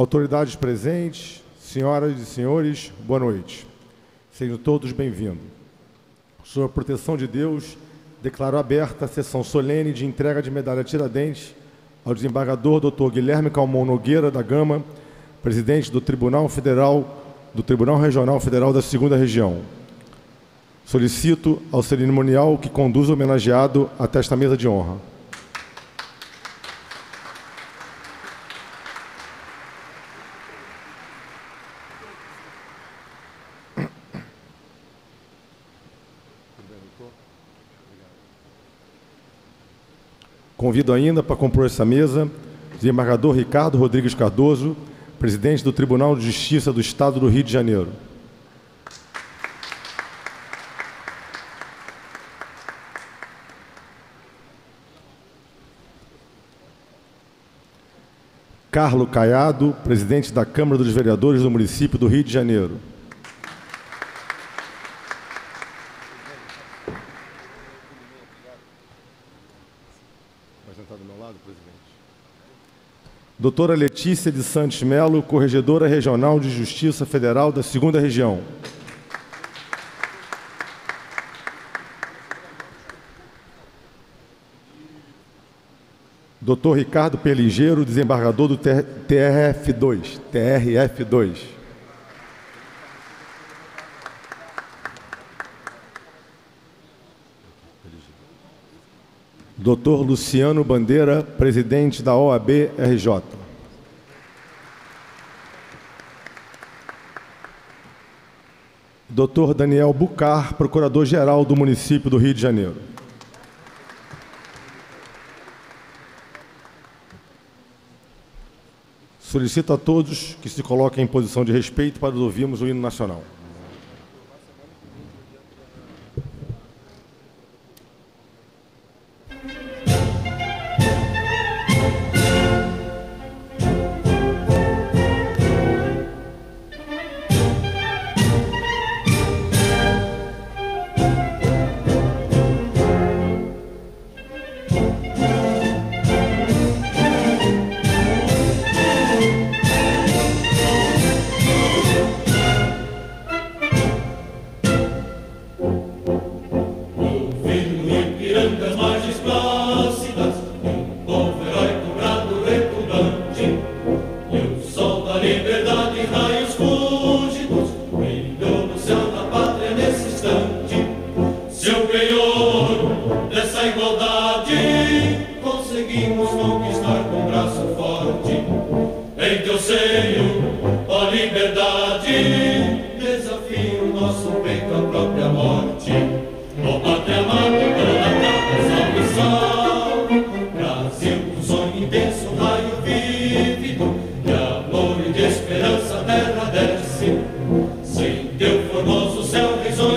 Autoridades presentes, senhoras e senhores, boa noite. Sejam todos bem-vindos. Sob a proteção de Deus, declaro aberta a sessão solene de entrega de medalha Tiradentes ao desembargador Dr. Guilherme Calmon Nogueira da Gama, presidente do Tribunal Federal, do Tribunal Regional Federal da Segunda Região. Solicito ao cerimonial que conduza o homenageado até esta mesa de honra. Convido ainda para compor essa mesa o desembargador Ricardo Rodrigues Cardoso, presidente do Tribunal de Justiça do Estado do Rio de Janeiro. Carlo Caiado, presidente da Câmara dos Vereadores do município do Rio de Janeiro. Vai sentar do meu lado, presidente. Doutora Letícia de Santos Melo, Corregedora Regional de Justiça Federal da Segunda Região. Doutor Ricardo Perligeiro, desembargador do TRF2. TRF2. Doutor Luciano Bandeira, presidente da OAB RJ. Doutor Daniel Bucar, procurador-geral do município do Rio de Janeiro. Solicito a todos que se coloquem em posição de respeito para ouvirmos o hino nacional.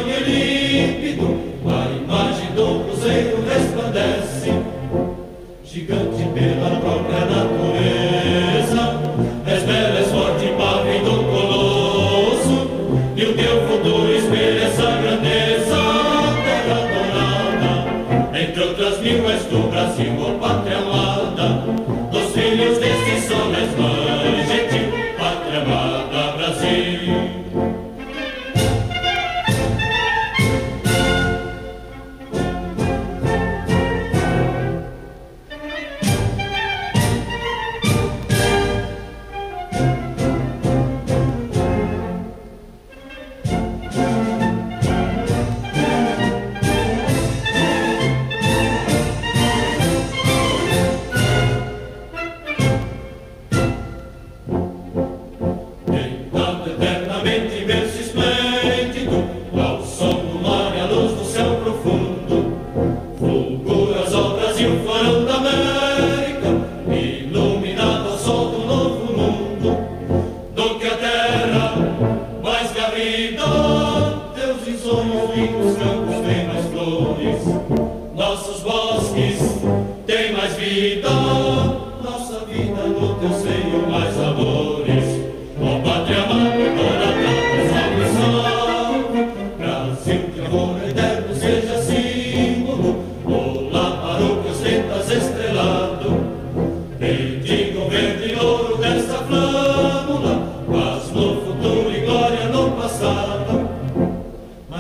Digo verde ouro dessa flor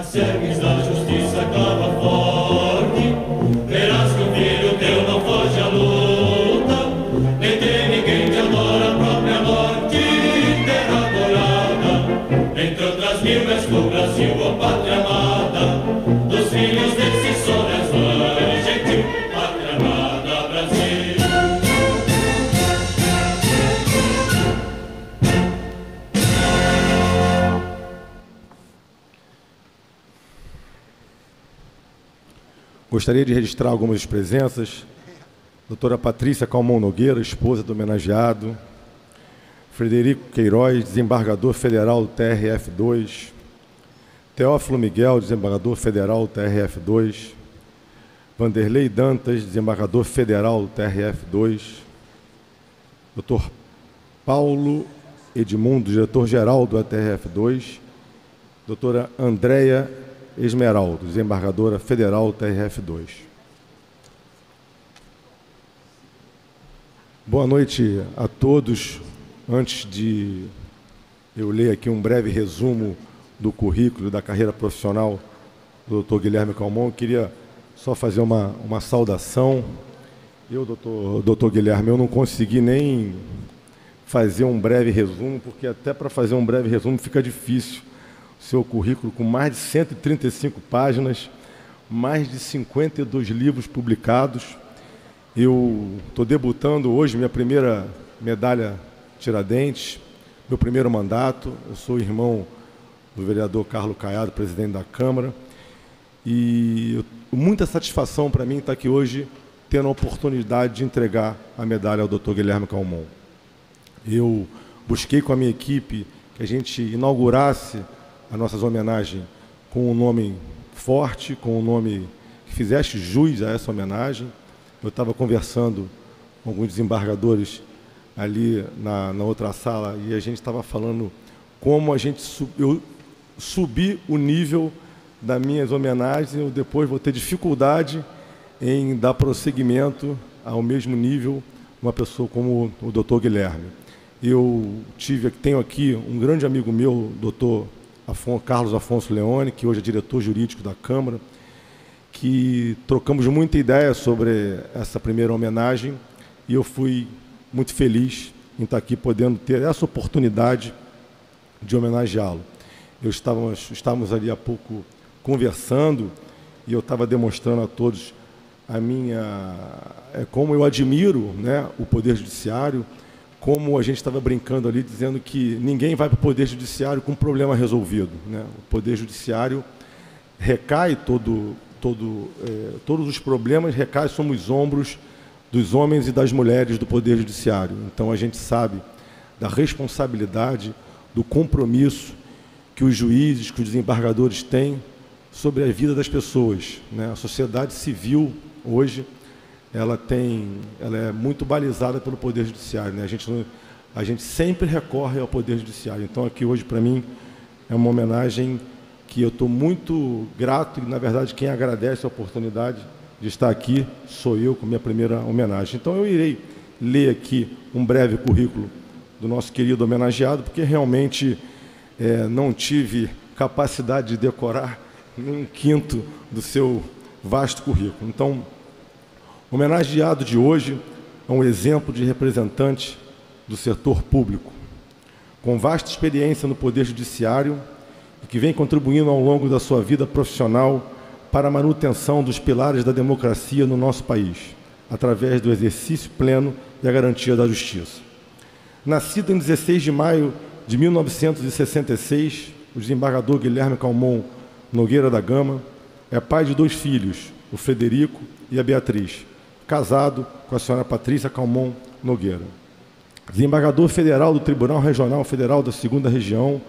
Persegues da justiça, clama forte. Verás que o filho teu não foge à luta. Nem tem ninguém que adora a própria morte. Terra dourada. Entre outras mil, és do Brasil, ó pátria. Gostaria de registrar algumas presenças. Doutora Patrícia Calmon Nogueira, esposa do homenageado. Frederico Queiroz, desembargador federal do TRF2. Teófilo Miguel, desembargador federal do TRF2. Vanderlei Dantas, desembargador federal do TRF2. Doutor Paulo Edmundo, diretor-geral do TRF2. Doutora Andréia Esmeraldo, desembargadora federal TRF2. Boa noite a todos. Antes de eu ler aqui um breve resumo do currículo da carreira profissional do Dr. Guilherme Calmon, queria só fazer uma, uma saudação. Eu, doutor, doutor Guilherme, eu não consegui nem fazer um breve resumo, porque até para fazer um breve resumo fica difícil seu currículo com mais de 135 páginas, mais de 52 livros publicados. Eu estou debutando hoje, minha primeira medalha Tiradentes, meu primeiro mandato. Eu sou irmão do vereador Carlos Caiado, presidente da Câmara. E muita satisfação para mim estar aqui hoje tendo a oportunidade de entregar a medalha ao Dr. Guilherme Calmon. Eu busquei com a minha equipe que a gente inaugurasse as nossas homenagens com um nome forte, com um nome que fizesse jus a essa homenagem. Eu estava conversando com alguns desembargadores ali na, na outra sala e a gente estava falando como a gente sub, eu subi o nível das minhas homenagens, eu depois vou ter dificuldade em dar prosseguimento ao mesmo nível uma pessoa como o doutor Guilherme. Eu tive, tenho aqui um grande amigo meu, doutor Afonso, Carlos Afonso Leone, que hoje é diretor jurídico da Câmara, que trocamos muita ideia sobre essa primeira homenagem e eu fui muito feliz em estar aqui podendo ter essa oportunidade de homenageá-lo. Eu estávamos, estávamos ali há pouco conversando e eu estava demonstrando a todos a minha é como eu admiro, né, o poder judiciário, como a gente estava brincando ali, dizendo que ninguém vai para o Poder Judiciário com um problema resolvido. Né? O Poder Judiciário recai todo, todo, é, todos os problemas recaem sobre os ombros dos homens e das mulheres do Poder Judiciário. Então a gente sabe da responsabilidade, do compromisso que os juízes, que os desembargadores têm sobre a vida das pessoas. Né? A sociedade civil hoje ela tem, ela é muito balizada pelo poder judiciário, né? A gente a gente sempre recorre ao poder judiciário. Então aqui hoje para mim é uma homenagem que eu estou muito grato e na verdade quem agradece a oportunidade de estar aqui sou eu com minha primeira homenagem. Então eu irei ler aqui um breve currículo do nosso querido homenageado, porque realmente é, não tive capacidade de decorar um quinto do seu vasto currículo. Então, o homenageado de hoje é um exemplo de representante do setor público, com vasta experiência no Poder Judiciário e que vem contribuindo ao longo da sua vida profissional para a manutenção dos pilares da democracia no nosso país, através do exercício pleno e a garantia da justiça. Nascido em 16 de maio de 1966, o desembargador Guilherme Calmon Nogueira da Gama é pai de dois filhos, o Frederico e a Beatriz casado com a senhora Patrícia Calmon Nogueira. Desembargador federal do Tribunal Regional Federal da Segunda Região,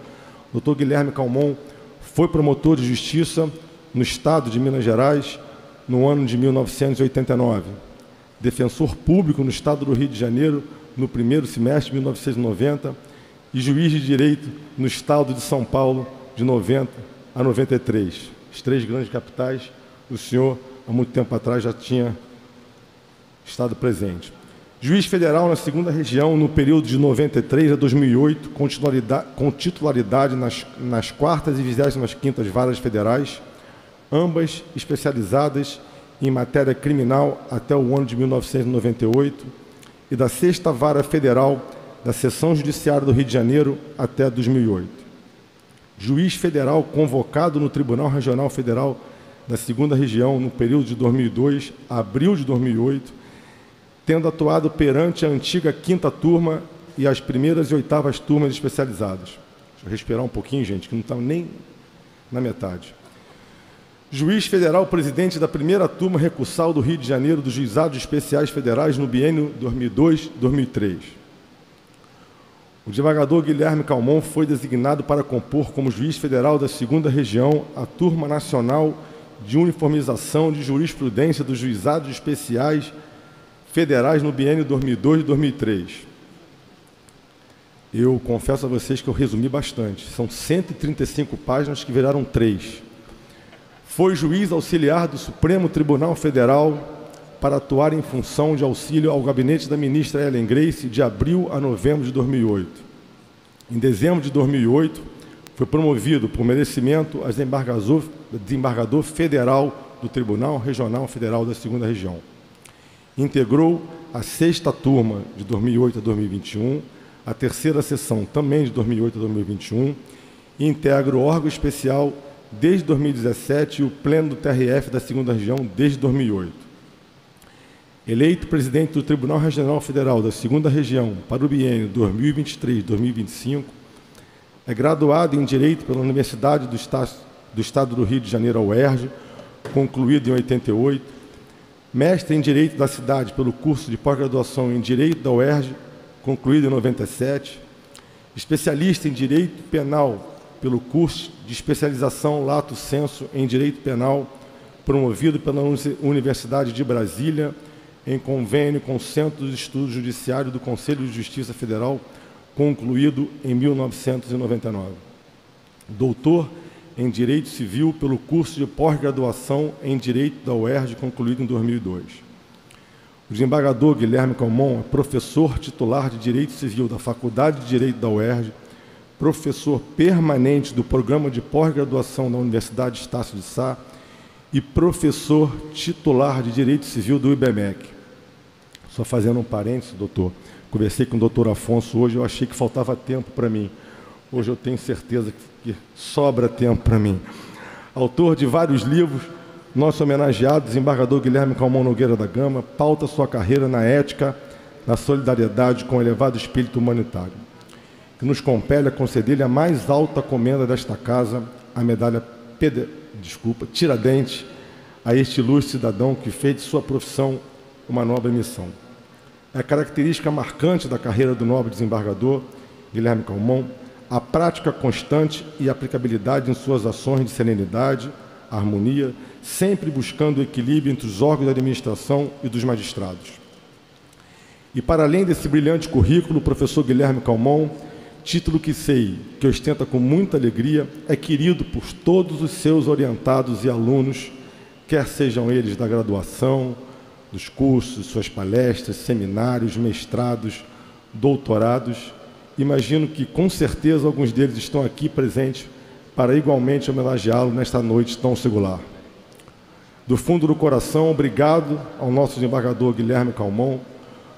doutor Guilherme Calmon foi promotor de justiça no estado de Minas Gerais no ano de 1989. Defensor público no estado do Rio de Janeiro no primeiro semestre de 1990 e juiz de direito no estado de São Paulo de 90 a 93. As três grandes capitais, o senhor, há muito tempo atrás, já tinha estado presente. Juiz federal na segunda região no período de 93 a 2008, com titularidade, com titularidade nas, nas quartas e vigésimas quintas varas federais, ambas especializadas em matéria criminal até o ano de 1998, e da Sexta Vara Federal da Seção Judiciária do Rio de Janeiro até 2008. Juiz federal convocado no Tribunal Regional Federal da Segunda Região no período de 2002 a abril de 2008, tendo atuado perante a antiga quinta turma e as primeiras e oitavas turmas especializadas. Deixa eu respirar um pouquinho, gente, que não está nem na metade. Juiz federal presidente da primeira turma recursal do Rio de Janeiro dos Juizados Especiais Federais no biênio 2002-2003. O desembargador Guilherme Calmon foi designado para compor como juiz federal da segunda região a turma nacional de uniformização de jurisprudência dos juizados especiais federais no biênio 2002-2003. Eu confesso a vocês que eu resumi bastante. São 135 páginas que viraram três. Foi juiz auxiliar do Supremo Tribunal Federal para atuar em função de auxílio ao gabinete da ministra Ellen Grace de abril a novembro de 2008. Em dezembro de 2008, foi promovido por merecimento a desembargador, desembargador federal do Tribunal Regional Federal da Segunda Região. Integrou a sexta turma de 2008 a 2021, a terceira sessão também de 2008 a 2021, e integra o órgão especial desde 2017 e o pleno do TRF da segunda região desde 2008. Eleito presidente do Tribunal Regional Federal da segunda região para o biênio 2023-2025, é graduado em Direito pela Universidade do Estado, do Rio de Janeiro, UERJ, concluído em 88. Mestre em Direito da Cidade pelo curso de pós-graduação em Direito da UERJ, concluído em 97. Especialista em Direito Penal pelo curso de especialização Lato Senso em Direito Penal, promovido pela Universidade de Brasília, em convênio com o Centro de Estudos Judiciário do Conselho de Justiça Federal, concluído em 1999. Doutor em Direito Civil pelo curso de pós-graduação em Direito da UERJ, concluído em 2002. O desembargador Guilherme Calmon é professor titular de Direito Civil da Faculdade de Direito da UERJ, professor permanente do Programa de Pós-Graduação da Universidade Estácio de Sá e professor titular de Direito Civil do IBMEC. Só fazendo um parênteses, doutor, Conversei com o doutor Afonso hoje, eu achei que faltava tempo para mim. Hoje eu tenho certeza que sobra tempo para mim. Autor de vários livros, nosso homenageado, desembargador Guilherme Calmon Nogueira da Gama, pauta sua carreira na ética, na solidariedade com o elevado espírito humanitário, que nos compele a conceder-lhe a mais alta comenda desta casa, a medalha Pede... Desculpa, Tiradentes, a este ilustre cidadão que fez de sua profissão uma nobre missão. É a característica marcante da carreira do nobre desembargador Guilherme Calmon a prática constante e aplicabilidade em suas ações de serenidade, harmonia, sempre buscando o equilíbrio entre os órgãos da administração e dos magistrados. E para além desse brilhante currículo, o professor Guilherme Calmon, título que sei que ostenta com muita alegria, é querido por todos os seus orientados e alunos, quer sejam eles da graduação, dos cursos, suas palestras, seminários, mestrados, doutorados. Imagino que com certeza alguns deles estão aqui presentes para igualmente homenageá-lo nesta noite tão singular. Do fundo do coração, obrigado ao nosso desembargador Guilherme Calmon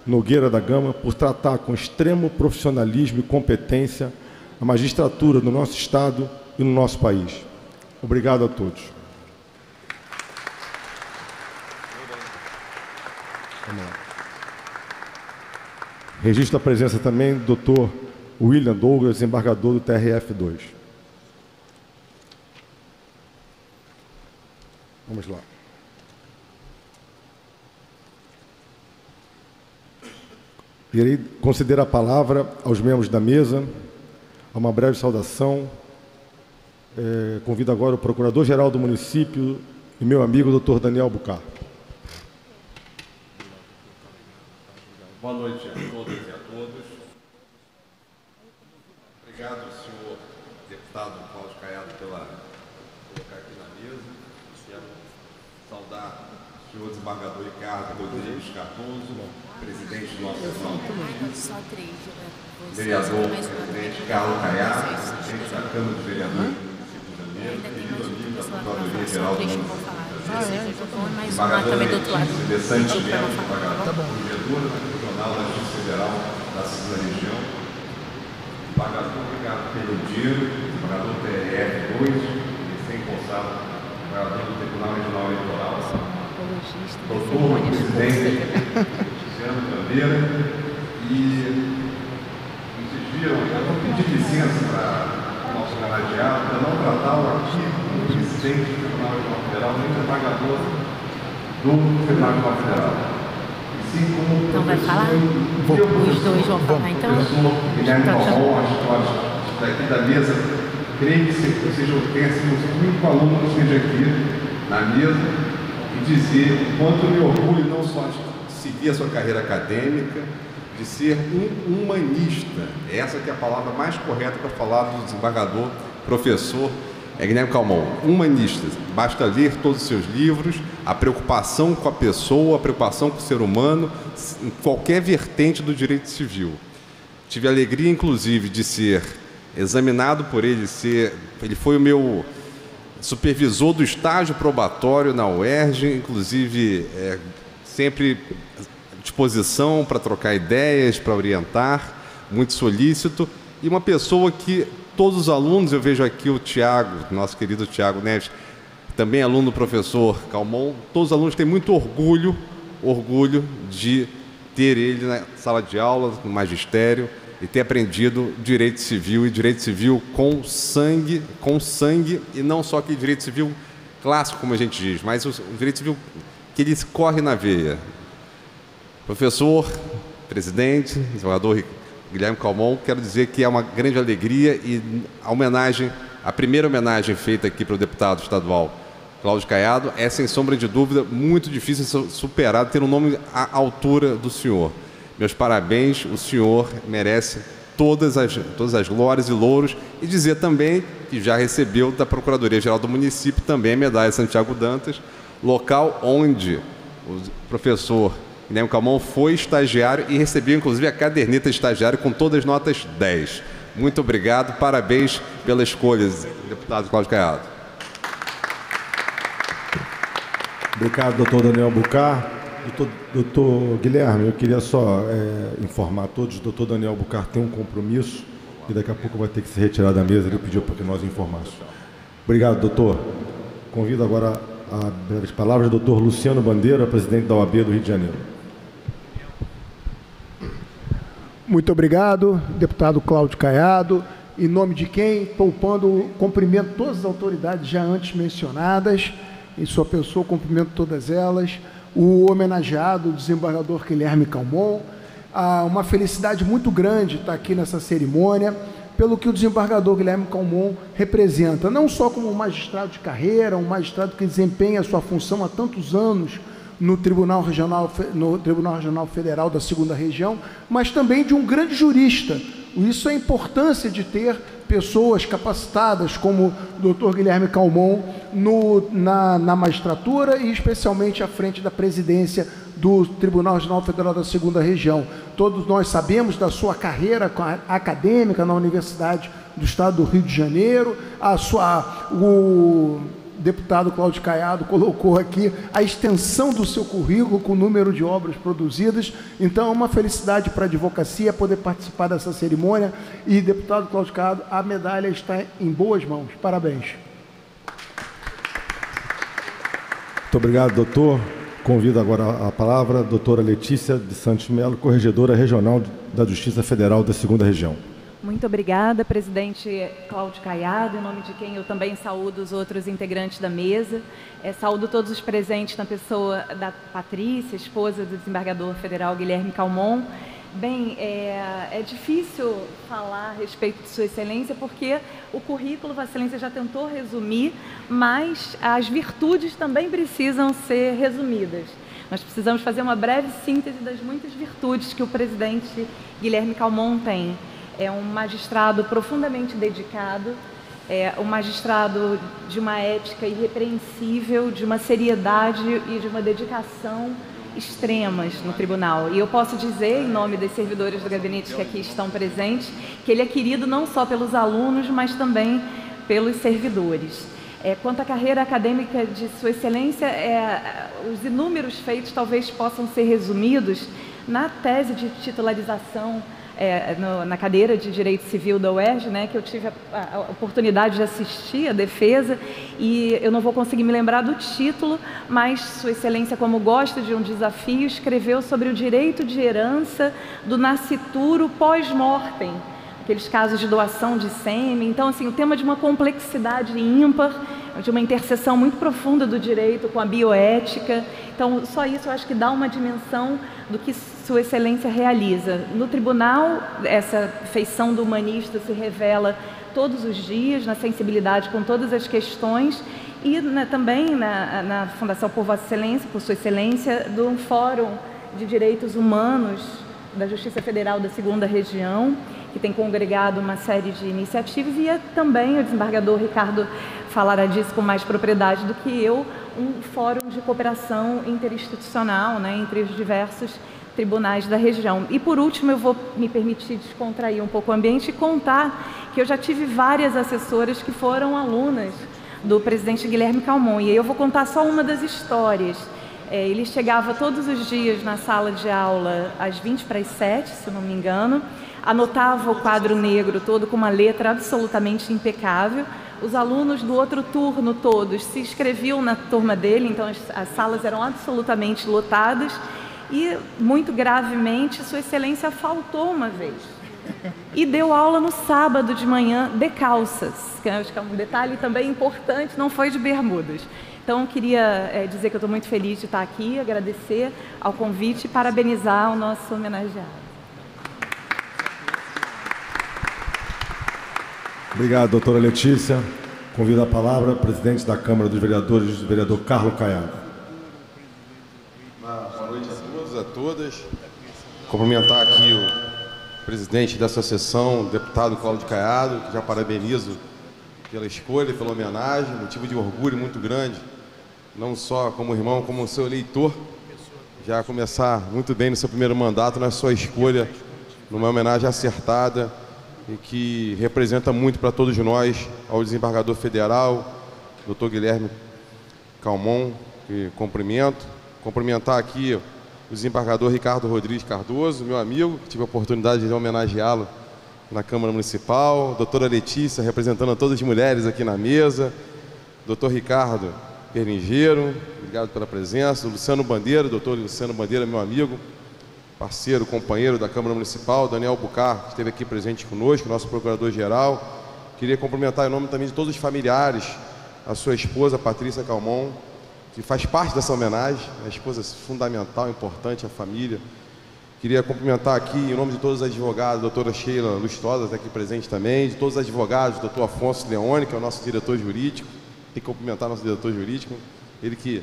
Nogueira da Gama por tratar com extremo profissionalismo e competência a magistratura do nosso Estado e no nosso país. Obrigado a todos. Registro a presença também do Dr. William Douglas, embargador do TRF2. Vamos lá. Irei conceder a palavra aos membros da mesa, a uma breve saudação. É, convido agora o Procurador-Geral do município e meu amigo, doutor Daniel Bucar. Boa noite a todas e a todos. Obrigado, senhor deputado Cláudio Caiado, pela colocar aqui na mesa. Quero saudar o senhor desembargador Ricardo Rodrigues Cardoso, presidente do nosso São vereador presidente Carlos Caiado, presidente da Câmara dos Vereadores do município de Janeiro, querido amigo da do é? Lá também do outro lado. Interessante mesmo, tá bom. Corregedora Tribunal da Justiça Federal da Segunda Região. Pagador Ricardo Peludino, pagador TRF2, recém-constado, pagador do Tribunal Regional Eleitoral. Doutor presidente Luciano Bandeira. E vocês viram, eu vou pedir licença para o nosso homenageado para não tratar o artigo do presidente do Tribunal Regional Federal, nem do pagador do Tribunal Regional Federal. Sim, como então vai falar? Os dois vão falar então? Guilherme Calmon, acho que daqui da mesa, creio que seja, tenha sido o único aluno que esteja aqui na mesa dizer o quanto me orgulho não só de seguir a sua carreira acadêmica, de ser um humanista. Essa que é a palavra mais correta para falar do desembargador, professor é Guilherme Calmon, humanista. Basta ler todos os seus livros, a preocupação com a pessoa, a preocupação com o ser humano, em qualquer vertente do direito civil. Tive a alegria, inclusive, de ser examinado por ele, ser, ele foi o meu supervisor do estágio probatório na UERJ, inclusive é, sempre à disposição para trocar ideias, para orientar, muito solícito, e uma pessoa que todos os alunos, eu vejo aqui o Tiago, nosso querido Tiago Neves, também aluno do professor Calmon, todos os alunos têm muito orgulho, orgulho de ter ele na sala de aula, no magistério, e ter aprendido direito civil e direito civil com sangue, com sangue, e não só aquele direito civil clássico, como a gente diz, mas o, o direito civil que ele corre na veia. Professor, presidente, desembargador Guilherme Calmon, quero dizer que é uma grande alegria e a homenagem, a primeira homenagem feita aqui para o deputado estadual Cláudio Caiado é, sem sombra de dúvida, muito difícil superar, ter um nome à altura do senhor. Meus parabéns, o senhor merece todas as, todas as glórias e louros e dizer também que já recebeu da Procuradoria-Geral do Município também a medalha Santiago Dantas, local onde o professor Guilherme Calmon foi estagiário e recebeu inclusive a caderneta de estagiário com todas as notas 10. Muito obrigado, parabéns pela escolha, deputado Cláudio Caiado. Obrigado, doutor Daniel Bucar. Doutor, doutor Guilherme, eu queria só é, informar a todos, o doutor Daniel Bucar tem um compromisso e daqui a pouco vai ter que se retirar da mesa, ele pediu para que nós informássemos. Obrigado, doutor. Convido agora as palavras do doutor Luciano Bandeira, presidente da OAB do Rio de Janeiro. Muito obrigado, deputado Cláudio Caiado. Em nome de quem, poupando, cumprimento todas as autoridades já antes mencionadas, em sua pessoa, cumprimento todas elas, o homenageado, o desembargador Guilherme Calmon. Ah, uma felicidade muito grande estar aqui nessa cerimônia, pelo que o desembargador Guilherme Calmon representa, não só como um magistrado de carreira, um magistrado que desempenha a sua função há tantos anos no Tribunal Regional, no Tribunal Regional Federal da Segunda Região, mas também de um grande jurista. Isso é a importância de ter pessoas capacitadas como o Dr. Guilherme Calmon no, na, na magistratura e especialmente à frente da presidência do Tribunal Regional Federal da Segunda Região. Todos nós sabemos da sua carreira acadêmica na Universidade do Estado do Rio de Janeiro, a sua o deputado Cláudio Caiado colocou aqui a extensão do seu currículo com o número de obras produzidas. Então, é uma felicidade para a advocacia poder participar dessa cerimônia. E, deputado Cláudio Caiado, a medalha está em boas mãos. Parabéns. Muito obrigado, doutor. Convido agora a palavra a doutora Letícia de Santos Melo, corregedora regional da Justiça Federal da Segunda Região. Muito obrigada, presidente Cláudio Caiado, em nome de quem eu também saúdo os outros integrantes da mesa. É, saúdo todos os presentes na pessoa da Patrícia, esposa do desembargador federal Guilherme Calmon. Bem, é, é, difícil falar a respeito de Sua Excelência porque o currículo Vossa Excelência já tentou resumir, mas as virtudes também precisam ser resumidas. Nós precisamos fazer uma breve síntese das muitas virtudes que o presidente Guilherme Calmon tem é um magistrado profundamente dedicado, é um magistrado de uma ética irrepreensível, de uma seriedade e de uma dedicação extremas no tribunal. E eu posso dizer, em nome dos servidores do gabinete que aqui estão presentes, que ele é querido não só pelos alunos, mas também pelos servidores. É, quanto à carreira acadêmica de Sua Excelência, é, os inúmeros feitos talvez possam ser resumidos na tese de titularização é, no, na cadeira de Direito Civil da UERJ, né, que eu tive a, a, oportunidade de assistir a defesa, e eu não vou conseguir me lembrar do título, mas Sua Excelência, como gosta de um desafio, escreveu sobre o direito de herança do nascituro pós-mortem, aqueles casos de doação de sêmen. Então, assim, o tema de uma complexidade ímpar, de uma interseção muito profunda do direito com a bioética. Então, só isso eu acho que dá uma dimensão do que Sua Excelência realiza. No tribunal, essa feição do humanista se revela todos os dias, na sensibilidade com todas as questões, e na, também na, na, Fundação por Vossa Excelência, por Sua Excelência, do Fórum de Direitos Humanos da Justiça Federal da Segunda Região, que tem congregado uma série de iniciativas, e é também o desembargador Ricardo falará disso com mais propriedade do que eu, um fórum de cooperação interinstitucional né, entre os diversos tribunais da região. E por último, eu vou me permitir descontrair um pouco o ambiente e contar que eu já tive várias assessoras que foram alunas do presidente Guilherme Calmon. E eu vou contar só uma das histórias. É, ele chegava todos os dias na sala de aula às 20 para as 7, se não me engano, anotava o quadro negro todo com uma letra absolutamente impecável, os alunos do outro turno todos se inscreviam na turma dele, então as, as salas eram absolutamente lotadas e, muito gravemente, Sua Excelência faltou uma vez e deu aula no sábado de manhã de calças, que acho que é um detalhe também importante, não foi de bermudas. Então, queria é, dizer que eu estou muito feliz de estar aqui, agradecer ao convite e parabenizar o nosso homenageado. Obrigado, doutora Letícia. Convido a palavra o presidente da Câmara dos Vereadores, o vereador Carlos Caiado. Boa noite a todos, a todas. Cumprimentar aqui o presidente dessa sessão, o deputado Cláudio Caiado, que já parabenizo pela escolha, pela homenagem, motivo de orgulho muito grande, não só como irmão, como seu eleitor. Já começar muito bem no seu primeiro mandato, na sua escolha, numa homenagem acertada e que representa muito para todos nós, ao desembargador federal, doutor Guilherme Calmon, que cumprimento. Cumprimentar aqui o desembargador Ricardo Rodrigues Cardoso, meu amigo, tive a oportunidade de homenageá-lo na Câmara Municipal, doutora Letícia, representando todas as mulheres aqui na mesa, doutor Ricardo Perlingeiro, obrigado pela presença, Luciano Bandeira, doutor Luciano Bandeira, meu amigo, parceiro, companheiro da Câmara Municipal, Daniel Bucar, que esteve aqui presente conosco, nosso procurador-geral. Queria cumprimentar em nome também de todos os familiares, a sua esposa, Patrícia Calmon, que faz parte dessa homenagem, a esposa fundamental, importante, a família. Queria cumprimentar aqui, em nome de todos os advogados, a doutora Sheila Lustosa, está aqui presente também, de todos os advogados, doutor Afonso Leone, que é o nosso diretor jurídico, tem que cumprimentar nosso diretor jurídico, ele que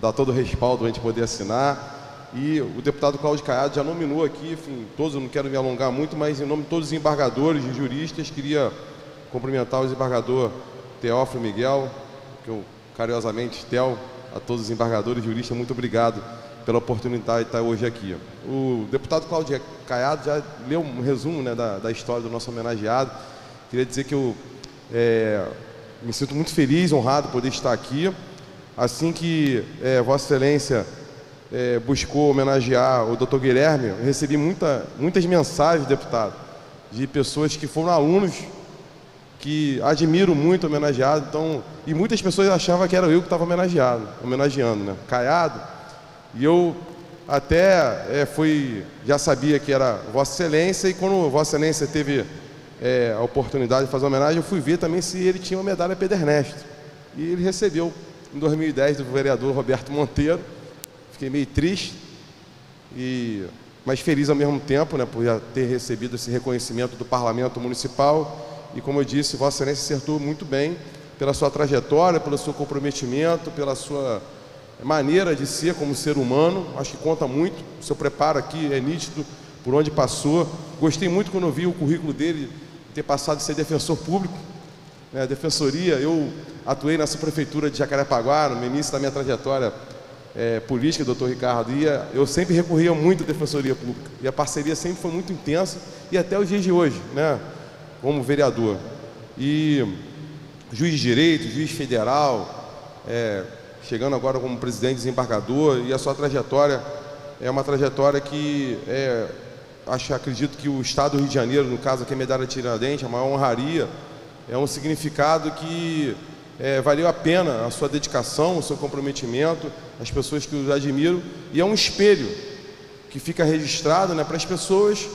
dá todo o respaldo a gente poder assinar. E o deputado Cláudio Caiado já nominou aqui, enfim, todos, não quero me alongar muito, mas em nome de todos os embargadores e juristas, queria cumprimentar o desembargador Teófilo Miguel, que eu carinhosamente, Tel, a todos os embargadores juristas, muito obrigado pela oportunidade de estar hoje aqui. O deputado Cláudio Caiado já leu um resumo né, da, da, história do nosso homenageado. Queria dizer que eu é, me sinto muito feliz, honrado poder estar aqui. Assim que é, Vossa Excelência é, buscou homenagear o Dr. Guilherme, eu recebi muita, muitas mensagens, deputado, de pessoas que foram alunos que admiro muito homenageado, então, e muitas pessoas achavam que era eu que estava homenageado, homenageando, né? Caiado. E eu até é, fui, já sabia que era Vossa Excelência, e quando Vossa Excelência teve é, a oportunidade de fazer homenagem, eu fui ver também se ele tinha uma medalha Pedro Ernesto. E ele recebeu em 2010 do vereador Roberto Monteiro, fiquei meio triste, e, mas feliz ao mesmo tempo né, por já ter recebido esse reconhecimento do Parlamento Municipal. E como eu disse, Vossa Excelência acertou muito bem pela sua trajetória, pelo seu comprometimento, pela sua maneira de ser como ser humano. Acho que conta muito. O seu preparo aqui é nítido por onde passou. Gostei muito quando eu vi o currículo dele ter passado a ser defensor público. Né, defensoria, eu atuei nessa prefeitura de Jacarepaguá, no início da minha trajetória é, política, doutor Ricardo, e eu sempre recorria muito à Defensoria Pública. E a parceria sempre foi muito intensa, e até os dias de hoje, né, como vereador. E juiz de direito, juiz federal, é, chegando agora como presidente desembargador, e a sua trajetória é uma trajetória que é, acho, acredito que o Estado do Rio de Janeiro, no caso aqui a medalha Tiradentes, a maior honraria, é um significado que é, valeu a pena a sua dedicação, o seu comprometimento, as pessoas que os admiram, e é um espelho que fica registrado né, para as pessoas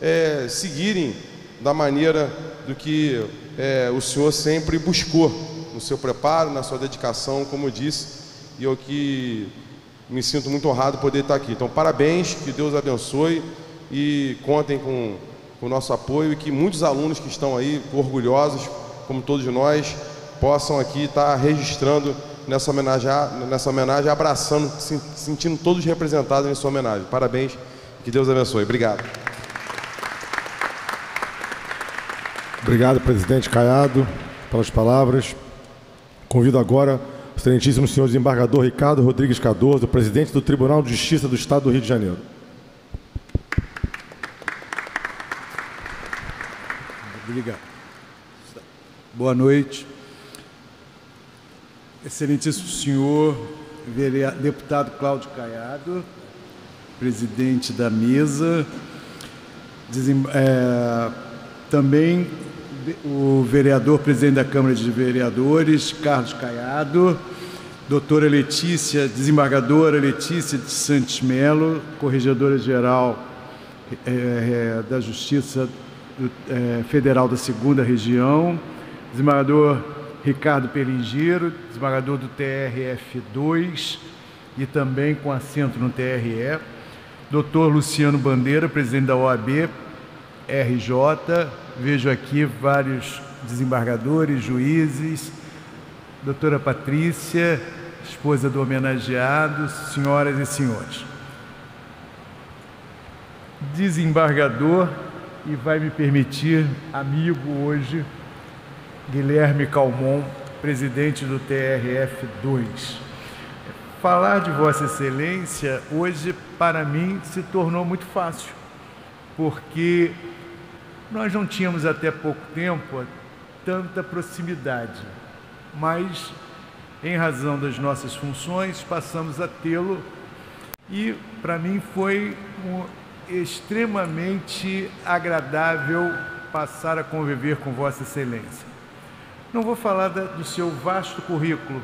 é, seguirem da maneira do que é, o Senhor sempre buscou no seu preparo, na sua dedicação, como disse, e eu que me sinto muito honrado poder estar aqui. Então, parabéns, que Deus abençoe e contem com, com o nosso apoio e que muitos alunos que estão aí, orgulhosos, como todos nós, possam aqui estar registrando nessa homenagem, nessa homenagem abraçando, sentindo todos representados em sua homenagem. Parabéns, que Deus abençoe. Obrigado. Obrigado, presidente Caiado, pelas palavras. Convido agora o excelentíssimo senhor desembargador Ricardo Rodrigues Cardoso, presidente do Tribunal de Justiça do Estado do Rio de Janeiro. Obrigado. Boa noite. Excelentíssimo senhor deputado Cláudio Caiado, presidente da mesa, é, também o vereador presidente da Câmara de Vereadores, Carlos Caiado, doutora Letícia, desembargadora Letícia de Santos Melo, corregedora-geral é, é, da Justiça é, Federal da Segunda Região, desembargador Ricardo Pelingeiro, desembargador do TRF2 e também com assento no TRE, doutor Luciano Bandeira, presidente da OAB RJ, vejo aqui vários desembargadores, juízes, doutora Patrícia, esposa do homenageado, senhoras e senhores. Desembargador e vai me permitir, amigo hoje, Guilherme Calmon, presidente do TRF2. Falar de Vossa Excelência hoje, para mim, se tornou muito fácil, porque nós não tínhamos até pouco tempo tanta proximidade, mas, em razão das nossas funções, passamos a tê-lo e, para mim, foi um extremamente agradável passar a conviver com Vossa Excelência. Não vou falar da, do seu vasto currículo,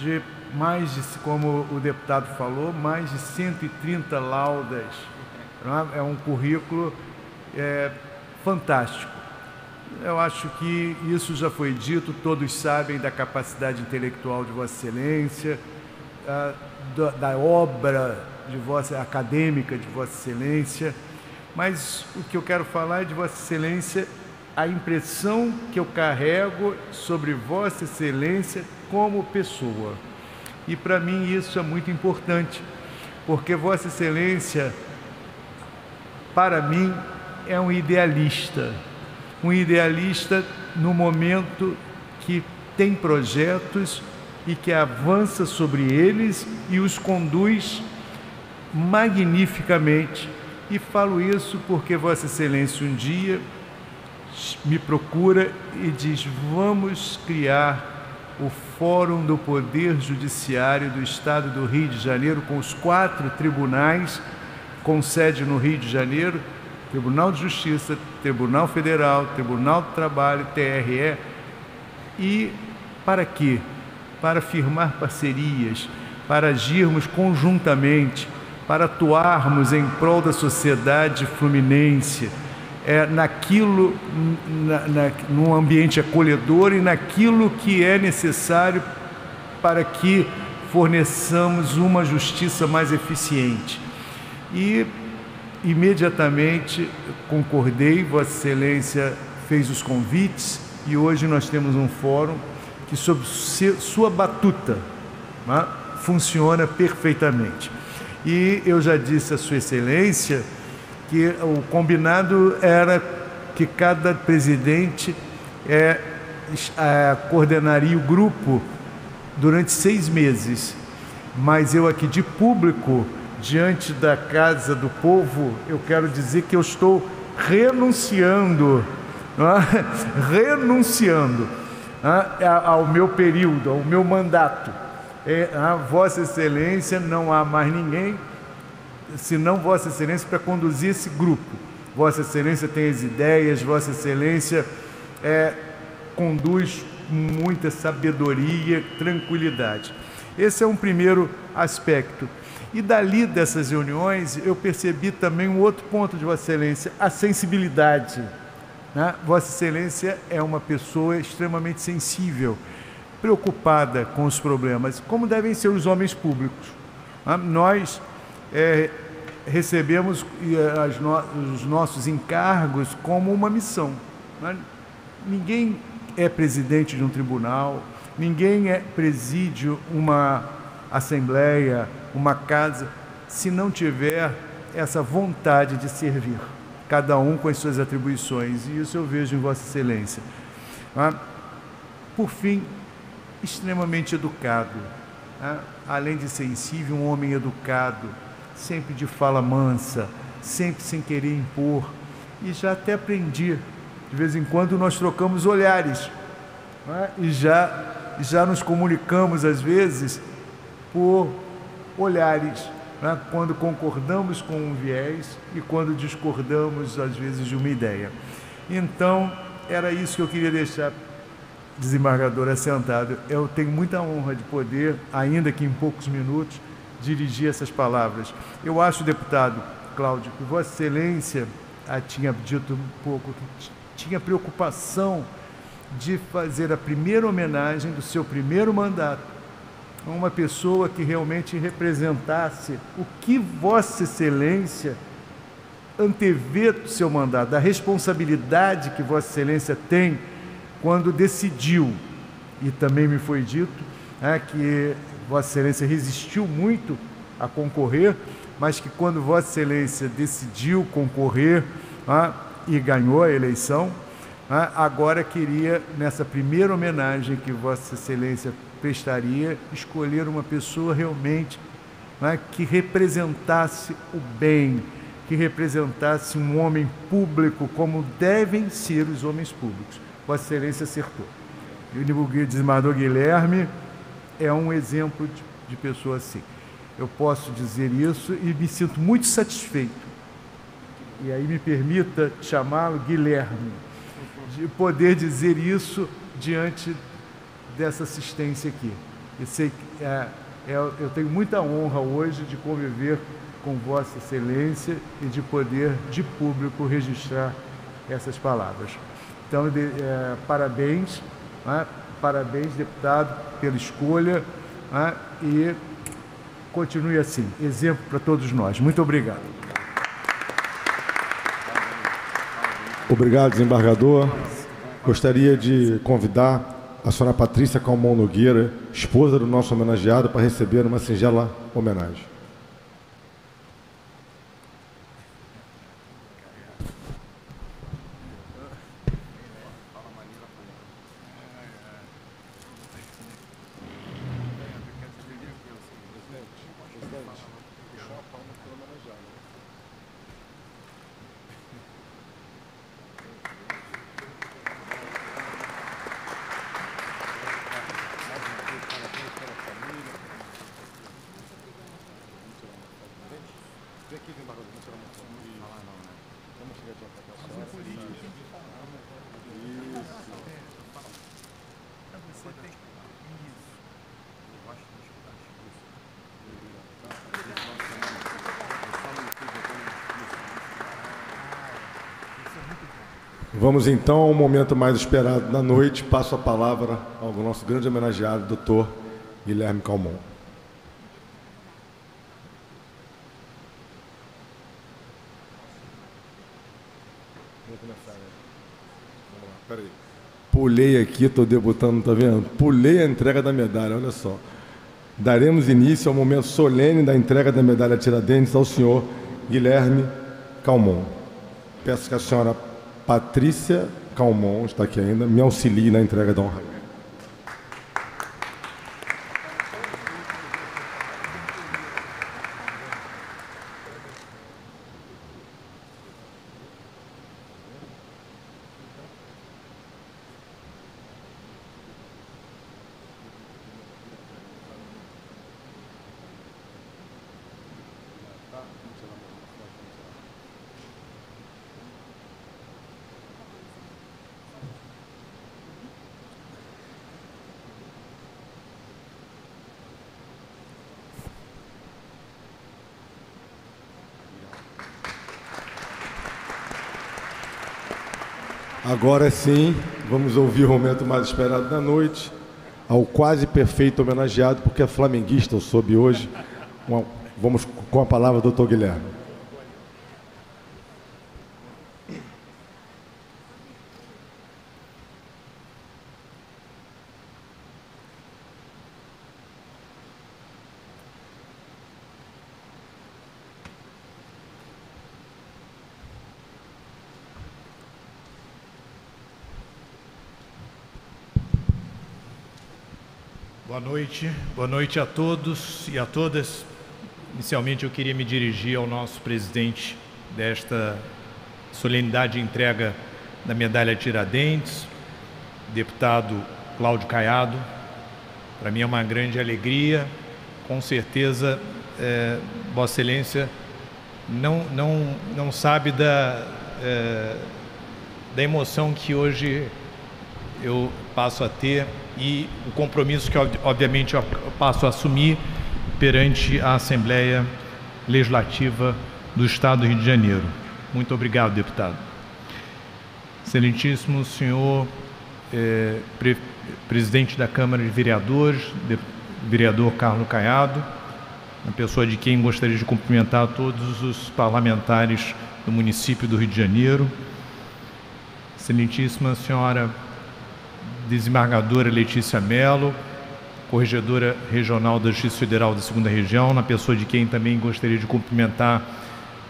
de mais de, como o deputado falou, mais de 130 laudas. É? é um currículo é, fantástico. Eu acho que isso já foi dito, todos sabem da capacidade intelectual de Vossa Excelência, da, da obra de vossa acadêmica de Vossa Excelência, mas o que eu quero falar é de Vossa Excelência, a impressão que eu carrego sobre Vossa Excelência como pessoa. E para mim isso é muito importante, porque Vossa Excelência, para mim, é um idealista. Um idealista no momento que tem projetos e que avança sobre eles e os conduz magnificamente. E falo isso porque Vossa Excelência um dia me procura e diz: vamos criar o Fórum do Poder Judiciário do Estado do Rio de Janeiro, com os quatro tribunais, com sede no Rio de Janeiro Tribunal de Justiça, Tribunal Federal, Tribunal do Trabalho, TRE. E para quê? Para firmar parcerias, para agirmos conjuntamente para atuarmos em prol da sociedade fluminense, é, naquilo, na, na, num ambiente acolhedor e naquilo que é necessário para que forneçamos uma justiça mais eficiente. E imediatamente concordei, Vossa Excelência fez os convites e hoje nós temos um fórum que, sob sua batuta, né, funciona perfeitamente. E eu já disse a Sua Excelência que o combinado era que cada presidente é, é, coordenaria o grupo durante seis meses. Mas eu aqui de público, diante da casa do povo, eu quero dizer que eu estou renunciando, é? renunciando, ao meu período, ao meu mandato. É, Vossa Excelência, não há mais ninguém senão Vossa Excelência para conduzir esse grupo. Vossa Excelência tem as ideias, Vossa Excelência é, conduz muita sabedoria, tranquilidade. Esse é um primeiro aspecto. E dali dessas reuniões eu percebi também um outro ponto de Vossa Excelência, a sensibilidade. Né? Vossa Excelência é uma pessoa extremamente sensível, preocupada com os problemas, como devem ser os homens públicos. Né? Nós é, recebemos é, no, os nossos encargos como uma missão. Né? Ninguém é presidente de um tribunal, ninguém é preside uma assembleia, uma casa, se não tiver essa vontade de servir, cada um com as suas atribuições, e isso eu vejo em Vossa Excelência. Ah, por fim, extremamente educado, ah, além de sensível, um homem educado, sempre de fala mansa, sempre sem querer impor, e já até aprendi, de vez em quando nós trocamos olhares, ah, e já, já nos comunicamos às vezes por olhares, né? quando concordamos com um viés e quando discordamos, às vezes, de uma ideia. Então, era isso que eu queria deixar, desembargador, assentado. Eu tenho muita honra de poder, ainda que em poucos minutos, dirigir essas palavras. Eu acho, deputado Cláudio, que Vossa Excelência ah, tinha dito um pouco que tinha preocupação de fazer a primeira homenagem do seu primeiro mandato uma pessoa que realmente representasse o que Vossa Excelência antevê do seu mandato, da responsabilidade que Vossa Excelência tem quando decidiu, e também me foi dito é, que Vossa Excelência resistiu muito a concorrer, mas que quando Vossa Excelência decidiu concorrer é, e ganhou a eleição, é, agora queria, nessa primeira homenagem que Vossa Excelência prestaria escolher uma pessoa realmente né, que representasse o bem, que representasse um homem público como devem ser os homens públicos. Vossa Excelência acertou. O desembargador Guilherme é um exemplo de, de pessoa assim. Eu posso dizer isso e me sinto muito satisfeito. E aí me permita chamá-lo Guilherme, de poder dizer isso diante dessa assistência aqui. Eu, sei, é, é, eu tenho muita honra hoje de conviver com Vossa Excelência e de poder, de público, registrar essas palavras. Então, de, é, parabéns, né? parabéns, deputado, pela escolha né? e continue assim, exemplo para todos nós. Muito obrigado. Obrigado, desembargador. Gostaria de convidar a senhora Patrícia Calmon Nogueira, esposa do nosso homenageado, para receber uma singela homenagem. Vamos então ao momento mais esperado da noite. Passo a palavra ao nosso grande homenageado, doutor Guilherme Calmon. Pulei aqui, estou debutando, tá vendo? Pulei a entrega da medalha, olha só. Daremos início ao momento solene da entrega da medalha Tiradentes ao senhor Guilherme Calmon. Peço que a senhora Patrícia Calmon está aqui ainda, me auxilie na entrega da honra. Agora sim, vamos ouvir o momento mais esperado da noite, ao quase perfeito homenageado, porque é flamenguista, eu soube hoje. Vamos com a palavra, doutor Guilherme. Boa noite, boa noite a todos e a todas. Inicialmente eu queria me dirigir ao nosso presidente desta solenidade de entrega da medalha Tiradentes, deputado Cláudio Caiado. Para mim é uma grande alegria, com certeza é, Vossa Excelência não, não, não sabe da, é, da emoção que hoje eu passo a ter e o compromisso que, obviamente, eu passo a assumir perante a Assembleia Legislativa do Estado do Rio de Janeiro. Muito obrigado, deputado. Excelentíssimo senhor eh, pre presidente da Câmara de Vereadores, de vereador Carlos Caiado, a pessoa de quem gostaria de cumprimentar todos os parlamentares do município do Rio de Janeiro, excelentíssima senhora desembargadora Letícia Mello, corregedora regional da Justiça Federal da Segunda Região, na pessoa de quem também gostaria de cumprimentar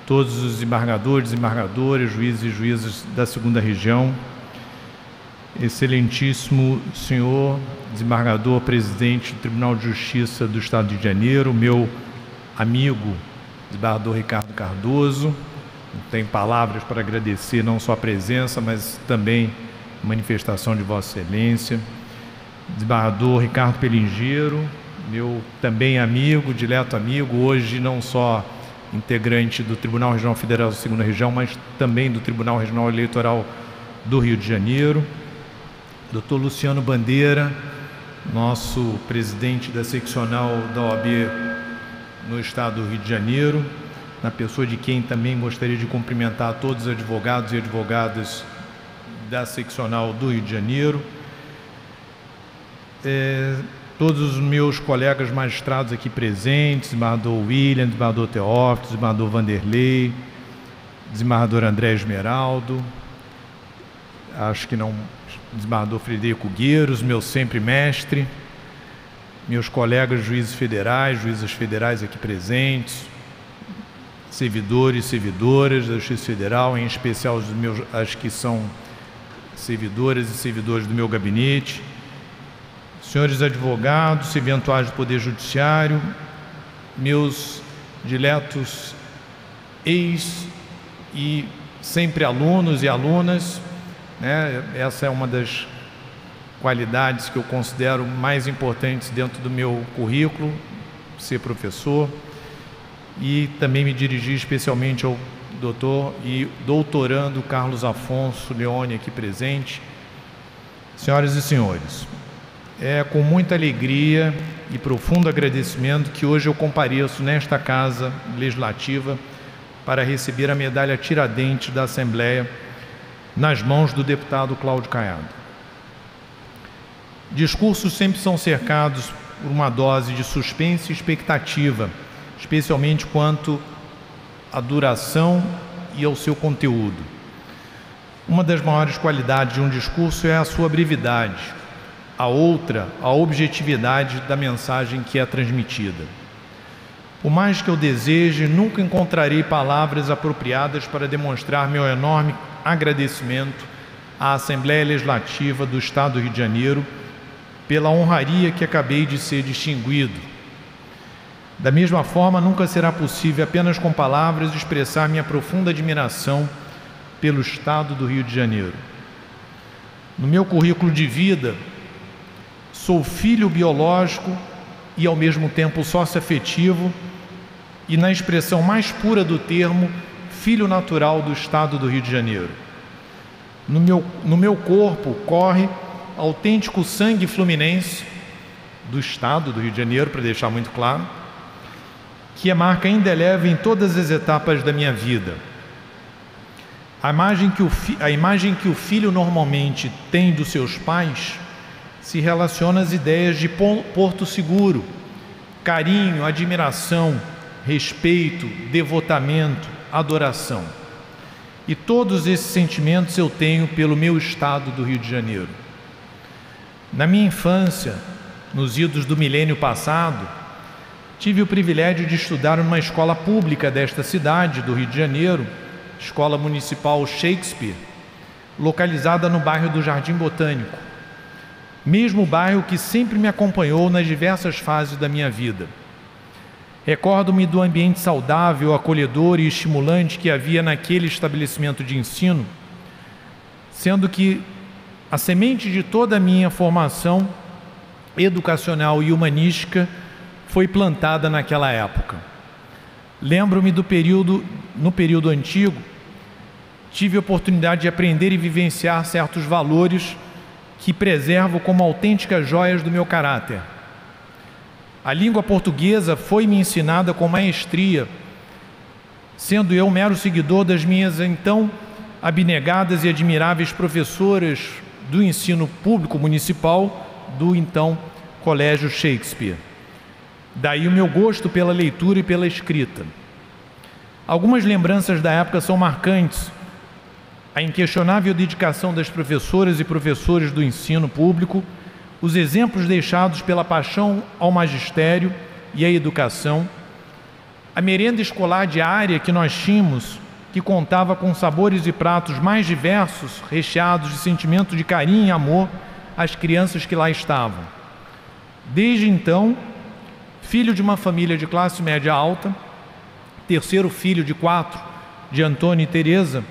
todos os desembargadores, desembargadoras, juízes e juízes da Segunda Região, excelentíssimo senhor desembargador presidente do Tribunal de Justiça do Estado de Janeiro, meu amigo desembargador Ricardo Cardoso, tem palavras para agradecer não só a presença, mas também manifestação de Vossa Excelência, desembargador Ricardo Pelingeiro, meu também amigo, dileto amigo, hoje não só integrante do Tribunal Regional Federal da Segunda Região, mas também do Tribunal Regional Eleitoral do Rio de Janeiro, doutor Luciano Bandeira, nosso presidente da seccional da OAB no estado do Rio de Janeiro, na pessoa de quem também gostaria de cumprimentar todos os advogados e advogadas da seccional do Rio de Janeiro, é, todos os meus colegas magistrados aqui presentes, desembargador William, desembargador Teófilo, desembargador Vanderlei, desembargador André Esmeraldo, acho que não, desembargador Frederico Gueiros, meu sempre mestre, meus colegas juízes federais, juízes federais aqui presentes, servidores e servidoras da Justiça Federal, em especial os meus, as que são servidoras e servidores do meu gabinete, senhores advogados, eventuais do Poder Judiciário, meus diletos ex e sempre alunos e alunas, né? essa é uma das qualidades que eu considero mais importantes dentro do meu currículo, ser professor, e também me dirigir especialmente ao doutor e doutorando Carlos Afonso Leone aqui presente. Senhoras e senhores, é com muita alegria e profundo agradecimento que hoje eu compareço nesta Casa Legislativa para receber a medalha Tiradentes da Assembleia nas mãos do deputado Cláudio Caiado. Discursos sempre são cercados por uma dose de suspense e expectativa, especialmente quanto à duração e ao seu conteúdo. Uma das maiores qualidades de um discurso é a sua brevidade, a outra, a objetividade da mensagem que é transmitida. Por mais que eu deseje, nunca encontrarei palavras apropriadas para demonstrar meu enorme agradecimento à Assembleia Legislativa do Estado do Rio de Janeiro pela honraria que acabei de ser distinguido da mesma forma, nunca será possível apenas com palavras expressar minha profunda admiração pelo Estado do Rio de Janeiro. No meu currículo de vida, sou filho biológico e ao mesmo tempo sócio afetivo e na expressão mais pura do termo, filho natural do Estado do Rio de Janeiro. No meu, no meu corpo corre autêntico sangue fluminense do Estado do Rio de Janeiro, para deixar muito claro que é marca indelével em todas as etapas da minha vida. A imagem, que o a imagem que o filho normalmente tem dos seus pais se relaciona às ideias de porto seguro, carinho, admiração, respeito, devotamento, adoração. E todos esses sentimentos eu tenho pelo meu estado do Rio de Janeiro. Na minha infância, nos idos do milênio passado, tive o privilégio de estudar numa escola pública desta cidade, do Rio de Janeiro, Escola Municipal Shakespeare, localizada no bairro do Jardim Botânico, mesmo bairro que sempre me acompanhou nas diversas fases da minha vida. Recordo-me do ambiente saudável, acolhedor e estimulante que havia naquele estabelecimento de ensino, sendo que a semente de toda a minha formação educacional e humanística foi plantada naquela época. Lembro-me do período, no período antigo, tive a oportunidade de aprender e vivenciar certos valores que preservo como autênticas joias do meu caráter. A língua portuguesa foi-me ensinada com maestria, sendo eu mero seguidor das minhas então abnegadas e admiráveis professoras do ensino público municipal do então Colégio Shakespeare. Daí o meu gosto pela leitura e pela escrita. Algumas lembranças da época são marcantes. A inquestionável dedicação das professoras e professores do ensino público os exemplos deixados pela paixão ao magistério e à educação, a merenda escolar diária que nós tínhamos, que contava com sabores e pratos mais diversos, recheados de sentimento de carinho e amor às crianças que lá estavam. Desde então, filho de uma família de classe média alta, terceiro filho de quatro de Antônio e Teresa,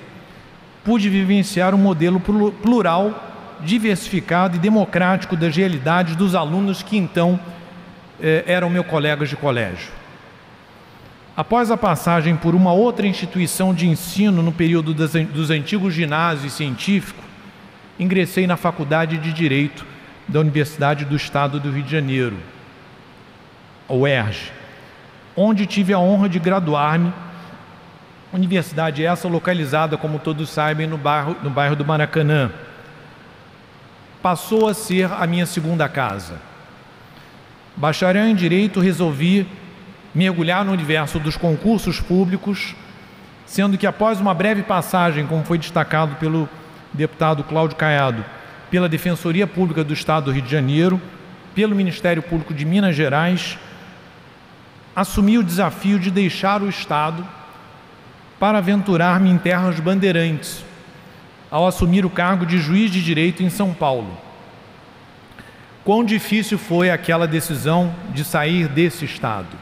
pude vivenciar um modelo plural diversificado e democrático das realidades dos alunos que então eh, eram meus colegas de colégio. Após a passagem por uma outra instituição de ensino no período das, dos antigos ginásios científicos, ingressei na Faculdade de Direito da Universidade do Estado do Rio de Janeiro, UERJ, onde tive a honra de graduar-me. Universidade essa localizada, como todos sabem, no bairro, no bairro do Maracanã passou a ser a minha segunda casa. Bacharel em Direito, resolvi mergulhar no universo dos concursos públicos, sendo que após uma breve passagem, como foi destacado pelo deputado Cláudio Caiado, pela Defensoria Pública do Estado do Rio de Janeiro, pelo Ministério Público de Minas Gerais, assumi o desafio de deixar o Estado para aventurar-me em terras bandeirantes, ao assumir o cargo de juiz de direito em São Paulo. Quão difícil foi aquela decisão de sair desse estado,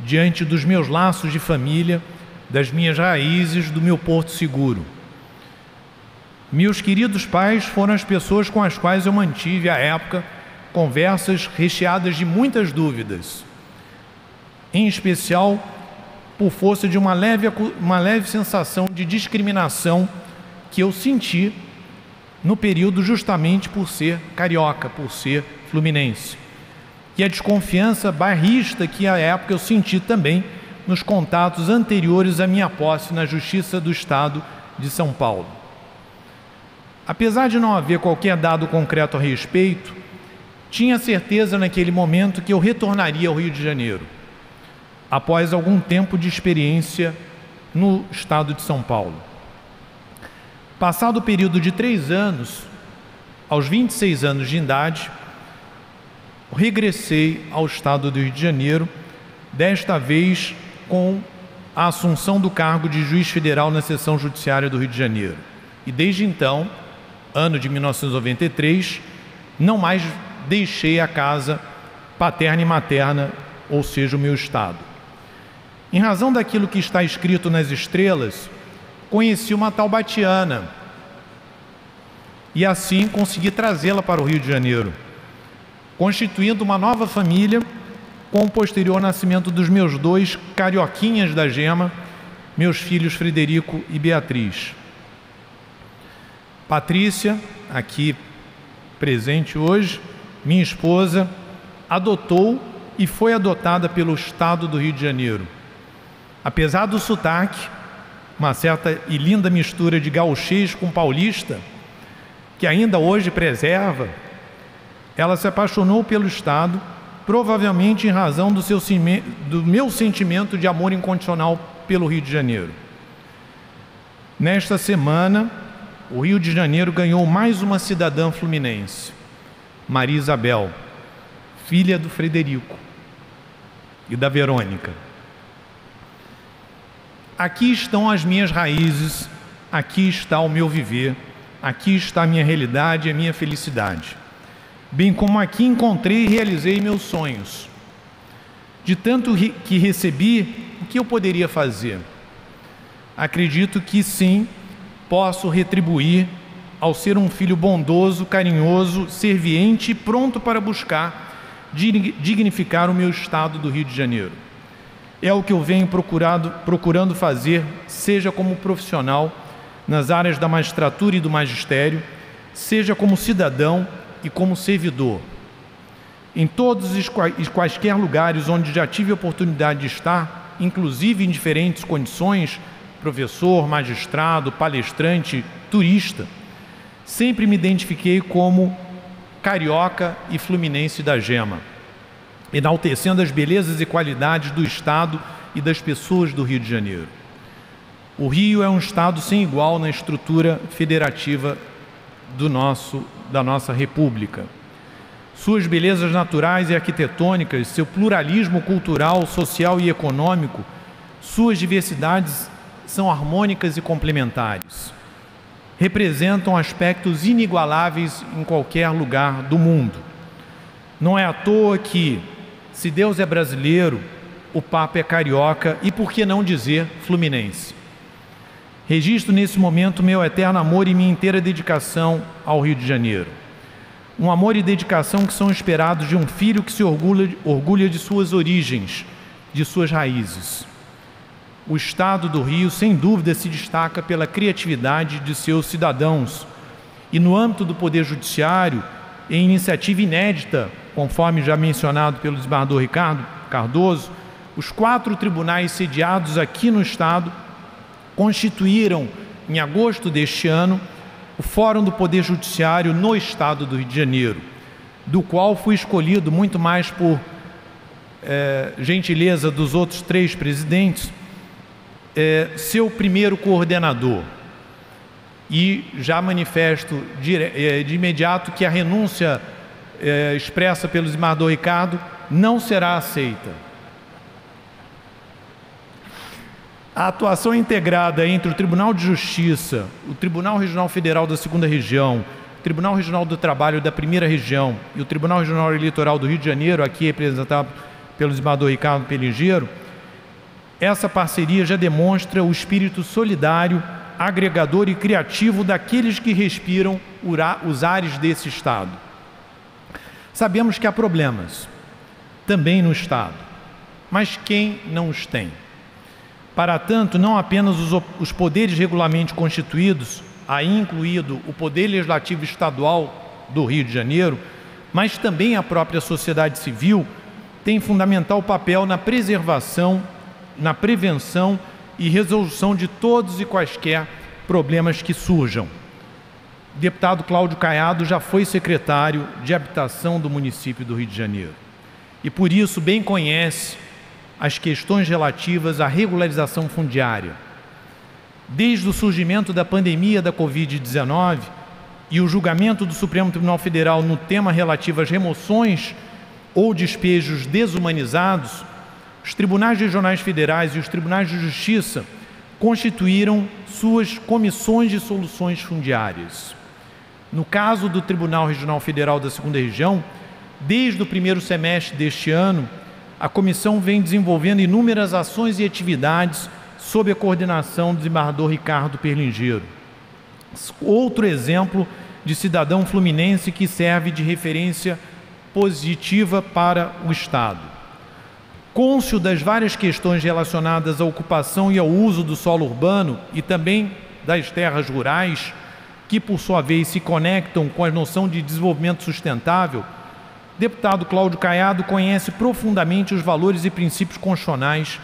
diante dos meus laços de família, das minhas raízes, do meu porto seguro. Meus queridos pais foram as pessoas com as quais eu mantive à época conversas recheadas de muitas dúvidas, em especial por força de uma leve, uma leve sensação de discriminação que eu senti no período justamente por ser carioca, por ser fluminense. E a desconfiança barrista que à época eu senti também nos contatos anteriores à minha posse na Justiça do Estado de São Paulo. Apesar de não haver qualquer dado concreto a respeito, tinha certeza naquele momento que eu retornaria ao Rio de Janeiro, após algum tempo de experiência no estado de São Paulo. Passado o período de três anos, aos 26 anos de idade, regressei ao estado do Rio de Janeiro, desta vez com a assunção do cargo de juiz federal na seção judiciária do Rio de Janeiro. E desde então, ano de 1993, não mais deixei a casa paterna e materna, ou seja, o meu estado. Em razão daquilo que está escrito nas estrelas, conheci uma tal Batiana e assim consegui trazê-la para o Rio de Janeiro, constituindo uma nova família com o posterior nascimento dos meus dois carioquinhas da gema, meus filhos Frederico e Beatriz. Patrícia, aqui presente hoje, minha esposa, adotou e foi adotada pelo Estado do Rio de Janeiro. Apesar do sotaque, uma certa e linda mistura de gauchês com paulista, que ainda hoje preserva, ela se apaixonou pelo Estado, provavelmente em razão do, seu, do meu sentimento de amor incondicional pelo Rio de Janeiro. Nesta semana, o Rio de Janeiro ganhou mais uma cidadã fluminense, Maria Isabel, filha do Frederico e da Verônica. Aqui estão as minhas raízes, aqui está o meu viver, aqui está a minha realidade e a minha felicidade. Bem como aqui encontrei e realizei meus sonhos. De tanto que recebi, o que eu poderia fazer? Acredito que sim, posso retribuir ao ser um filho bondoso, carinhoso, serviente e pronto para buscar dignificar o meu estado do Rio de Janeiro. É o que eu venho procurado, procurando fazer, seja como profissional nas áreas da magistratura e do magistério, seja como cidadão e como servidor. Em todos os quaisquer lugares onde já tive oportunidade de estar, inclusive em diferentes condições, professor, magistrado, palestrante, turista, sempre me identifiquei como carioca e fluminense da gema, enaltecendo as belezas e qualidades do Estado e das pessoas do Rio de Janeiro. O Rio é um Estado sem igual na estrutura federativa do nosso, da nossa República. Suas belezas naturais e arquitetônicas, seu pluralismo cultural, social e econômico, suas diversidades são harmônicas e complementares. Representam aspectos inigualáveis em qualquer lugar do mundo. Não é à toa que, se Deus é brasileiro, o Papa é carioca e, por que não dizer, fluminense. Registro nesse momento meu eterno amor e minha inteira dedicação ao Rio de Janeiro. Um amor e dedicação que são esperados de um filho que se orgulha, orgulha de suas origens, de suas raízes. O Estado do Rio, sem dúvida, se destaca pela criatividade de seus cidadãos. E no âmbito do Poder Judiciário, em iniciativa inédita, conforme já mencionado pelo desembargador Ricardo Cardoso, os quatro tribunais sediados aqui no Estado constituíram, em agosto deste ano, o Fórum do Poder Judiciário no Estado do Rio de Janeiro, do qual fui escolhido muito mais por é, gentileza dos outros três presidentes é, seu primeiro coordenador. E já manifesto de, é, de imediato que a renúncia é, expressa pelo Zimador Ricardo não será aceita. A atuação integrada entre o Tribunal de Justiça, o Tribunal Regional Federal da Segunda Região, o Tribunal Regional do Trabalho da Primeira Região e o Tribunal Regional Eleitoral do Rio de Janeiro, aqui representado pelo desembargador Ricardo Pelingeiro, essa parceria já demonstra o espírito solidário, agregador e criativo daqueles que respiram os ares desse Estado. Sabemos que há problemas também no Estado, mas quem não os tem? Para tanto, não apenas os, poderes regularmente constituídos, aí incluído o Poder Legislativo Estadual do Rio de Janeiro, mas também a própria sociedade civil, tem fundamental papel na preservação na prevenção e resolução de todos e quaisquer problemas que surjam. O deputado Cláudio Caiado já foi secretário de habitação do município do Rio de Janeiro e por isso bem conhece as questões relativas à regularização fundiária. Desde o surgimento da pandemia da Covid-19 e o julgamento do Supremo Tribunal Federal no tema relativo às remoções ou despejos desumanizados, os tribunais regionais federais e os tribunais de justiça constituíram suas comissões de soluções fundiárias. No caso do Tribunal Regional Federal da Segunda Região, desde o primeiro semestre deste ano, a comissão vem desenvolvendo inúmeras ações e atividades sob a coordenação do desembargador Ricardo Perlingeiro. Outro exemplo de cidadão fluminense que serve de referência positiva para o Estado côncio das várias questões relacionadas à ocupação e ao uso do solo urbano e também das terras rurais, que por sua vez se conectam com a noção de desenvolvimento sustentável, deputado Cláudio Caiado conhece profundamente os valores e princípios constitucionais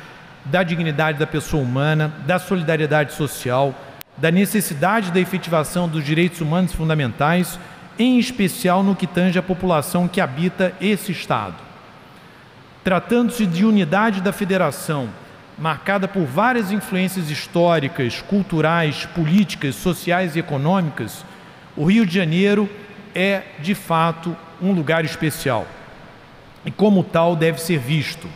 da dignidade da pessoa humana, da solidariedade social, da necessidade da efetivação dos direitos humanos fundamentais, em especial no que tange à população que habita esse Estado. Tratando-se de unidade da federação, marcada por várias influências históricas, culturais, políticas, sociais e econômicas, o Rio de Janeiro é, de fato, um lugar especial. E, como tal, deve ser visto.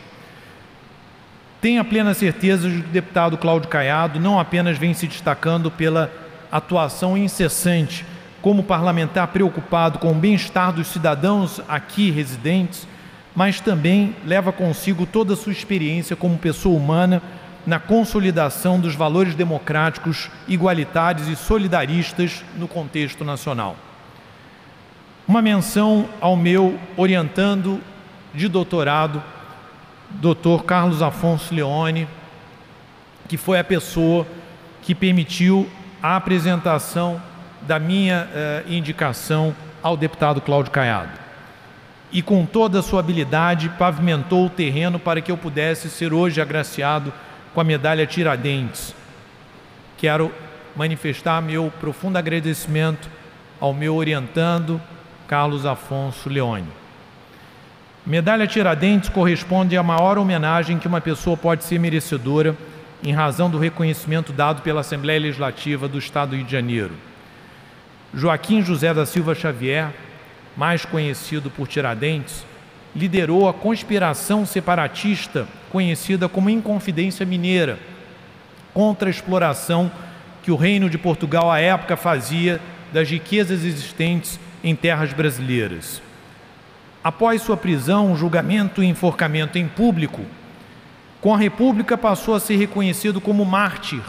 Tenho a plena certeza de que o deputado Cláudio Caiado não apenas vem se destacando pela atuação incessante como parlamentar preocupado com o bem-estar dos cidadãos aqui residentes, mas também leva consigo toda a sua experiência como pessoa humana na consolidação dos valores democráticos, igualitários e solidaristas no contexto nacional. Uma menção ao meu orientando de doutorado, Dr. Carlos Afonso Leone, que foi a pessoa que permitiu a apresentação da minha eh, indicação ao deputado Cláudio Caiado. E com toda a sua habilidade pavimentou o terreno para que eu pudesse ser hoje agraciado com a medalha Tiradentes. Quero manifestar meu profundo agradecimento ao meu orientando, Carlos Afonso Leone. Medalha Tiradentes corresponde à maior homenagem que uma pessoa pode ser merecedora em razão do reconhecimento dado pela Assembleia Legislativa do Estado do Rio de Janeiro. Joaquim José da Silva Xavier, mais conhecido por Tiradentes, liderou a conspiração separatista conhecida como Inconfidência Mineira, contra a exploração que o Reino de Portugal à época fazia das riquezas existentes em terras brasileiras. Após sua prisão, julgamento e enforcamento em público, com a República passou a ser reconhecido como mártir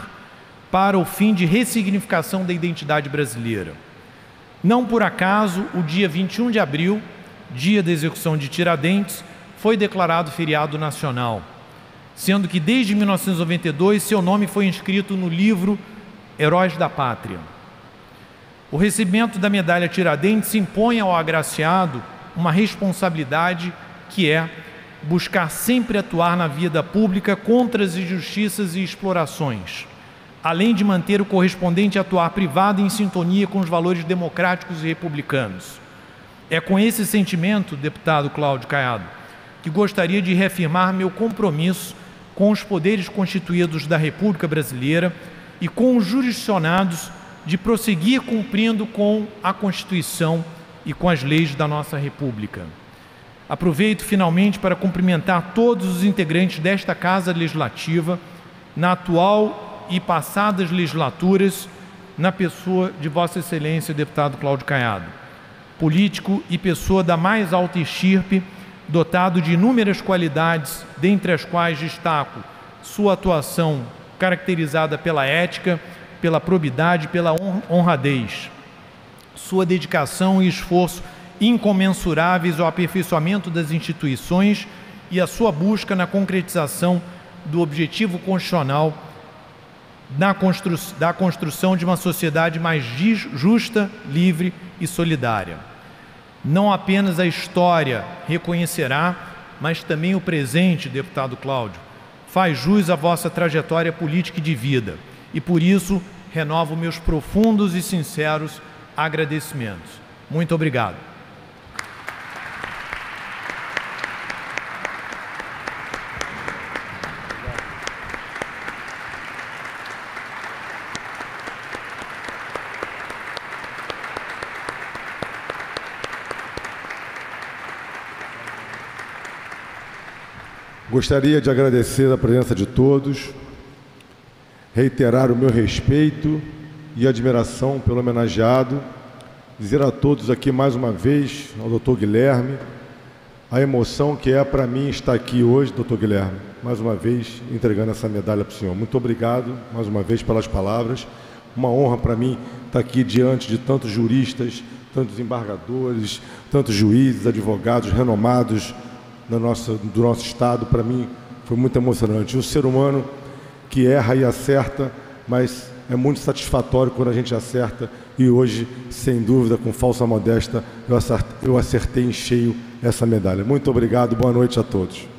para o fim de ressignificação da identidade brasileira. Não por acaso, o dia 21 de abril, dia da execução de Tiradentes, foi declarado feriado nacional, sendo que desde 1992 seu nome foi inscrito no livro Heróis da Pátria. O recebimento da medalha Tiradentes impõe ao agraciado uma responsabilidade que é buscar sempre atuar na vida pública contra as injustiças e explorações, além de manter o correspondente atuar privado em sintonia com os valores democráticos e republicanos. É com esse sentimento, deputado Cláudio Caiado, que gostaria de reafirmar meu compromisso com os poderes constituídos da República Brasileira e com os jurisdicionados de prosseguir cumprindo com a Constituição e com as leis da nossa República. Aproveito finalmente para cumprimentar todos os integrantes desta Casa Legislativa, na atual e passadas legislaturas, na pessoa de Vossa Excelência, deputado Cláudio Caiado, político e pessoa da mais alta estirpe, dotado de inúmeras qualidades, dentre as quais destaco sua atuação caracterizada pela ética, pela probidade, pela honradez. Sua dedicação e esforço incomensuráveis ao aperfeiçoamento das instituições e a sua busca na concretização do objetivo constitucional na constru da construção de uma sociedade mais justa, livre e solidária. Não apenas a história reconhecerá, mas também o presente, deputado Cláudio, faz jus à vossa trajetória política e de vida. E por isso renovo meus profundos e sinceros agradecimentos. Muito obrigado. Gostaria de agradecer a presença de todos, reiterar o meu respeito e admiração pelo homenageado. Dizer a todos aqui mais uma vez, ao doutor Guilherme, a emoção que é para mim estar aqui hoje, doutor Guilherme, mais uma vez entregando essa medalha para o senhor. Muito obrigado mais uma vez pelas palavras. Uma honra para mim estar aqui diante de tantos juristas, tantos embargadores, tantos juízes, advogados renomados do nosso, do nosso Estado. Para mim foi muito emocionante. Um ser humano que erra e acerta, mas é muito satisfatório quando a gente acerta e hoje, sem dúvida, com falsa modesta, eu acertei em cheio essa medalha. Muito obrigado, boa noite a todos.